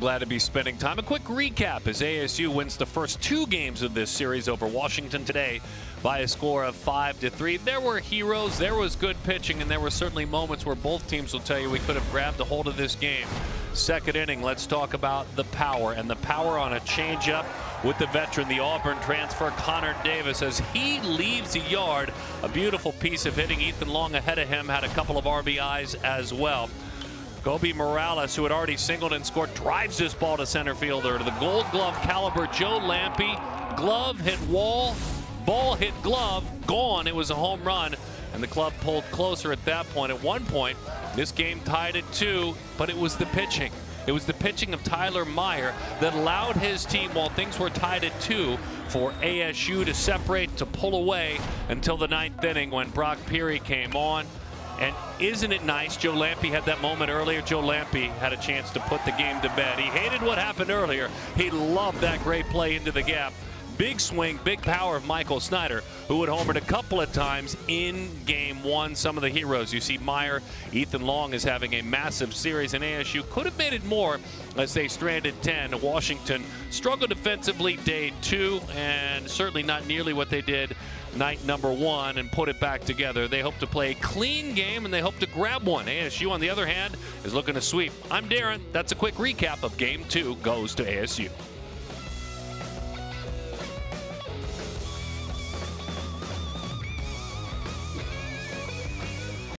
Glad to be spending time. A quick recap as ASU wins the first two games of this series over Washington today by a score of 5 to 3. There were heroes, there was good pitching, and there were certainly moments where both teams will tell you we could have grabbed a hold of this game. Second inning, let's talk about the power and the power on a changeup with the veteran, the Auburn transfer, Connor Davis, as he leaves the yard. A beautiful piece of hitting. Ethan Long ahead of him had a couple of RBIs as well. Gobi Morales, who had already singled and scored, drives this ball to center fielder. To the gold glove caliber Joe Lampe. Glove hit wall, ball hit glove, gone. It was a home run, and the club pulled closer at that point. At one point, this game tied at two, but it was the pitching. It was the pitching of Tyler Meyer that allowed his team, while things were tied at two, for ASU to separate, to pull away until the ninth inning when Brock Peary came on. And isn't it nice? Joe Lampe had that moment earlier. Joe Lampe had a chance to put the game to bed. He hated what happened earlier. He loved that great play into the gap. Big swing, big power of Michael Snyder, who had homered a couple of times in game one. Some of the heroes you see Meyer, Ethan Long is having a massive series, and ASU could have made it more as they stranded 10. Washington struggled defensively day two, and certainly not nearly what they did night number one and put it back together. They hope to play a clean game and they hope to grab one. ASU, on the other hand, is looking to sweep. I'm Darren. That's a quick recap of game two goes to ASU.